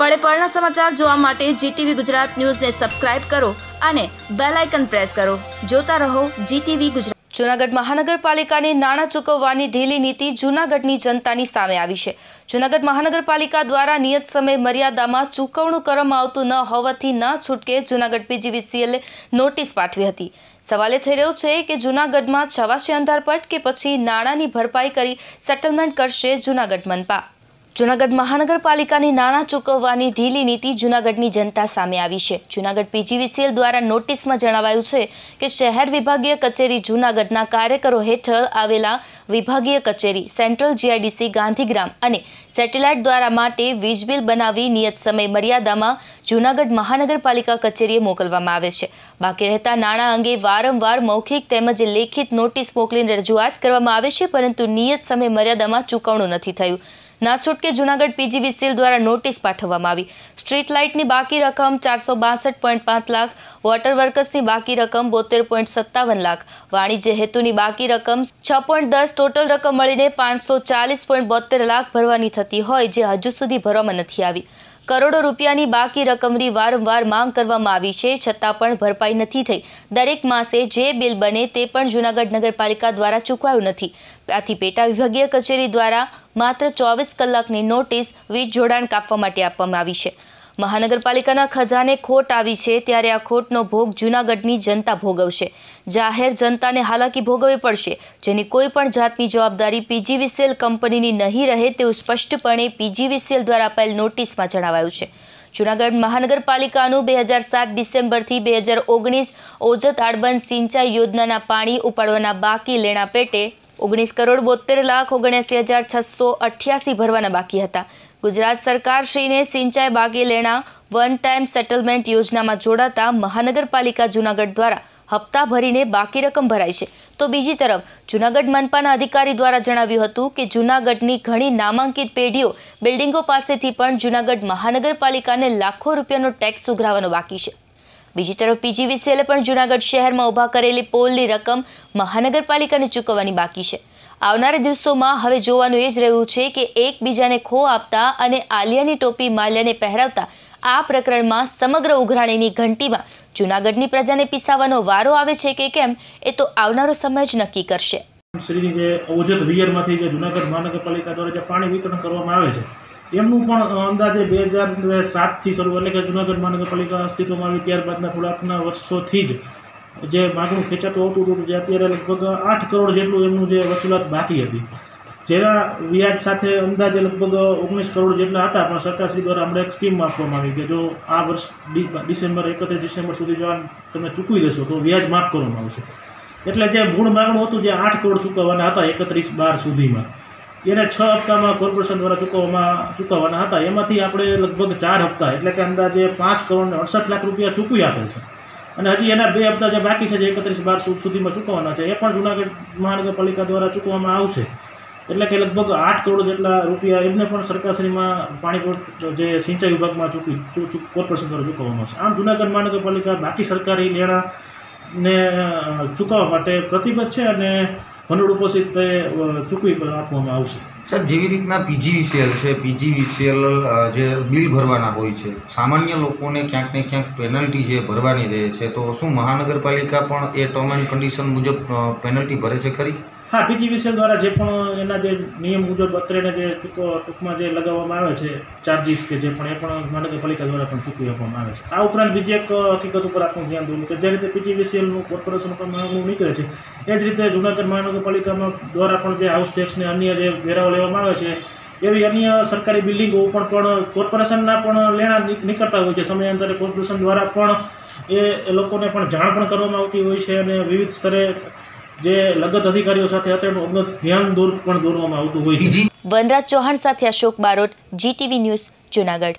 પળે પળના સમાચાર જોવા માટે જીટીવી ગુજરાત ન્યૂઝને સબસ્ક્રાઇબ કરો અને બેલ આઇકન પ્રેસ કરો. જોતા રહો જીટીવી ગુજરાત. જૂનાગઢ મહાનગરપાલિકાની નાણાં ચૂકવવાની ઢીલી નીતિ જૂનાગઢની જનતાની સામે આવી છે. જૂનાગઢ મહાનગરપાલિકા દ્વારા નિયત સમય મર્યાદામાં ચૂકવણું કરવામાં આવતું ન હોવાથી ન છૂટકે જૂનાગઢ પીજીવીસીએલે નોટિસ પાઠવી હતી. સવાલ થઈ રહ્યો છે કે જૂનાગઢમાં છવાશે અંધારપટ કે પછી નાણાંની ભરપાઈ કરી સેટલમેન્ટ કરશે જૂનાગઢ મનપા. જૂનાગઢ મહાનગરપાલિકાની નાણાં ચૂકવવાની ઢીલી નીતિ જૂનાગઢની જનતા સામે આવી છે. જૂનાગઢ પીજીવીસીએલ દ્વારા નોટિસમાં જણાવાયું છે કે શહેર વિભાગીય કચેરી જૂનાગઢના કાર્યકરો હેઠળ આવેલા વિભાગીય કચેરી, સેન્ટ્રલ જીઆઈડીસી, ગાંધીગ્રામ અને સેટેલાઇટ દ્વારા માટે વીજ બિલ બનાવી નિયત સમય મર્યાદામાં જૂનાગઢ મહાનગરપાલિકા કચેરીએ મોકલવામાં આવે છે. બાકી રહેતા નાણાં અંગે વારંવાર મૌખિક તેમજ લેખિત નોટિસ મોકલીને રજૂઆત કરવામાં આવે છે, પરંતુ નિયત સમય મર્યાદામાં ચૂકવણું નથી થયું. ના છૂટકે જૂનાગઢ પીજીવીસીએલ દ્વારા નોટિસ પાઠવવામાં આવી. સ્ટ્રીટ લાઇટની બાકી રકમ ચારસો બાસઠ પોઈન્ટ પાંચ લાખ, વોટર વર્કર્સની બાકી રકમ બોતેર પોઈન્ટ સત્તાવન લાખ, વાણિજ્ય હેતુની બાકી રકમ છ પોઈન્ટ દસ, ટોટલ રકમ મળીને પાંચસો ચાલીસ પોઈન્ટ બોતેર લાખ ભરવાની થતી હોય જે હજુ સુધી ભરવામાં નથી આવી. કરોડો રૂપિયાની બાકી રકમની વારંવાર માંગ કરવામાં આવી છે, છતાં પણ ભરપાઈ નથી થઈ. દરેક માસે જે બિલ બને તે પણ જૂનાગઢ નગરપાલિકા દ્વારા ચૂકવાયું નથી. આથી પેટા વિભાગીય કચેરી દ્વારા માત્ર ચોવીસ કલાકની નોટિસ વીજ જોડાણ કાપવા માટે આપવામાં આવી છે. મહાનગરપાલિકાના ખજાને ખોટ આવી છે ત્યારે આ ખોટનો ભોગ જૂનાગઢની જનતા ભોગવશે. જાહેર જનતાને હાલાકી ભોગવવી પડશે. જેની કોઈ પણ જાતની જવાબદારી પીજીવીસીએલ કંપનીની નહીં રહે તેવું સ્પષ્ટપણે પીજીવીસીએલ દ્વારા અપાયેલ નોટિસમાં જણાવાયું છે. જૂનાગઢ મહાનગરપાલિકાનું બે હજાર સાત ડિસેમ્બરથી બે હજાર ઓગણીસ ઓજત આડબંધ સિંચાઈ યોજનાના પાણી ઉપાડવાના બાકી લેણા પેટે ઓગણીસ કરોડ બોતેર લાખ ઓગણસી હજાર છસો અઠ્યાસી ભરવાના બાકી હતા. ગુજરાત સરકારશ્રીને સિંચાઈ બાકી લેણા વન ટાઈમ સેટલમેન્ટ યોજનામાં જોડાતા મહાનગરપાલિકા જૂનાગઢ દ્વારા હપ્તા ભરીને બાકી રકમ ભરાય છે. તો બીજી તરફ, જૂનાગઢ મનપાના અધિકારી દ્વારા જણાવ્યું હતું કે જૂનાગઢની ઘણી નામાંકિત પેઢીઓ બિલ્ડિંગો પાસેથી પણ જૂનાગઢ મહાનગરપાલિકાને લાખો રૂપિયાનો ટેક્સ ઉઘરાવવાનો બાકી છે. બીજી તરફ પીજીવીસીએલે પણ જૂનાગઢ શહેરમાં ઊભા કરેલી પોલની રકમ મહાનગરપાલિકાને ચૂકવવાની બાકી છે. આવનારા દિવસોમાં હવે જોવાનું એ જ રહ્યું છે કે એકબીજાને ખો આપતા અને આલિયાની ટોપી માલ્યાને પહેરાવતા આ પ્રકરણમાં સમગ્ર ઉઘરાણીની ઘંટીમાં જૂનાગઢની પ્રજાને પીસાવાનો વારો આવે છે કે કેમ એ તો આવનારો સમય જ નક્કી કરશે. શ્રીની જે ઓજત વિયરમાંથી જે જૂનાગઢ મહાનગરપાલિકા દ્વારા જે પાણી વિતરણ કરવામાં આવે છે એમનું પણ અંદાજે બે હજાર સાતથી શરૂ, એટલે કે જુનાગઢ મહાનગરપાલિકા અસ્તિત્વમાં આવી ત્યારબાદના થોડાકના વર્ષોથી જ જે માગણું ખેંચાતું હતું હતું, જે અત્યારે લગભગ આઠ કરોડ જેટલું એમનું જે વસૂલાત બાકી હતી. જેના વ્યાજ સાથે અંદાજે લગભગ ઓગણીસ કરોડ જેટલા હતા, પણ સરકારશ્રી દ્વારા હમણાં એક સ્કીમ આપવામાં આવી કે જો આ વર્ષ ડિસેમ્બર, એકત્રીસ ડિસેમ્બર સુધી જો તમે ચૂકવી દેશો, તો વ્યાજ માફ કરવામાં આવશે. એટલે જે મૂળ માગણું હતું, જે આઠ કરોડ ચૂકવવાના હતા, એકત્રીસ બાર સુધીમાં એને છ હપ્તામાં કોર્પોરેશન દ્વારા ચૂકવવામાં ચૂકવવાના હતા. એમાંથી આપણે લગભગ ચાર હપ્તા એટલે કે અંદાજે પાંચ કરોડને અડસઠ લાખ રૂપિયા ચૂકવી આપેલ છે. અને હજી એના બે હપ્તા જે બાકી છે જે એકત્રીસ બાર સુધીમાં ચૂકવવાના છે એ પણ જુનાગઢ મહાનગરપાલિકા દ્વારા ચૂકવવામાં આવશે. એટલે કે લગભગ આઠ કરોડ જેટલા રૂપિયા એમને પણ સરકારશ્રીમાં પાણી જે સિંચાઈ વિભાગમાં ચૂકવી કોર્પોરેશન દ્વારા ચૂકવવામાં આવશે. આમ જુનાગઢ મહાનગરપાલિકા બાકી સરકારી લેણાને અ, ચૂકવવા માટે પ્રતિબદ્ધ છે અને ભંડોળ ઉપસ્થિત ચૂકવી આપવામાં આવશે. સાહેબ, જેવી રીતના પીજીવીસીએલ છે પીજીવીસીએલ જે બિલ ભરવાના હોય છે, સામાન્ય લોકોને ક્યાંક ને ક્યાંક પેનલ્ટી જે ભરવાની રહે છે, તો શું મહાનગરપાલિકા પણ એ ટર્મ એન્ડ કન્ડિશન મુજબ પેનલ્ટી ભરે છે ખરી? હા પીજીવીસીએલ દ્વારા જે પણ એના જે નિયમ મુજબ અત્રેને જે ચૂકવ ટૂંકમાં જે લગાવવામાં આવે છે ચાર્જિસ કે જે પણ એ પણ મહાનગરપાલિકા દ્વારા પણ ચૂકવી આપવામાં આવે છે. આ ઉપરાંત બીજી એક હકીકત ઉપર આપણું ધ્યાન દોરું કે જે રીતે પીજીવીસીએલનું કોર્પોરેશન પર માગણું નીકળે છે, એ જ રીતે જૂનાગઢ મહાનગરપાલિકામાં દ્વારા પણ જે હાઉસ ટેક્સ ને અન્ય જે વેરાઓ લેવામાં આવે છે, એવી અન્ય સરકારી બિલ્ડિંગો ઉપર પણ કોર્પોરેશનના પણ લેણા નીકળતા હોય છે. સમયાંતરે કોર્પોરેશન દ્વારા પણ એ લોકોને પણ જાણ પણ કરવામાં આવતી હોય છે અને વિવિધ સ્તરે જે લગત અધિકારીઓ સાથે અત્યારનું અગત ધ્યાન દૂર પણ દોરવામાં આવતું હોય છે. વનરાજ ચૌહાણ સાથે અશોક બારોટ જીટીવી ન્યૂઝ, જૂનાગઢ.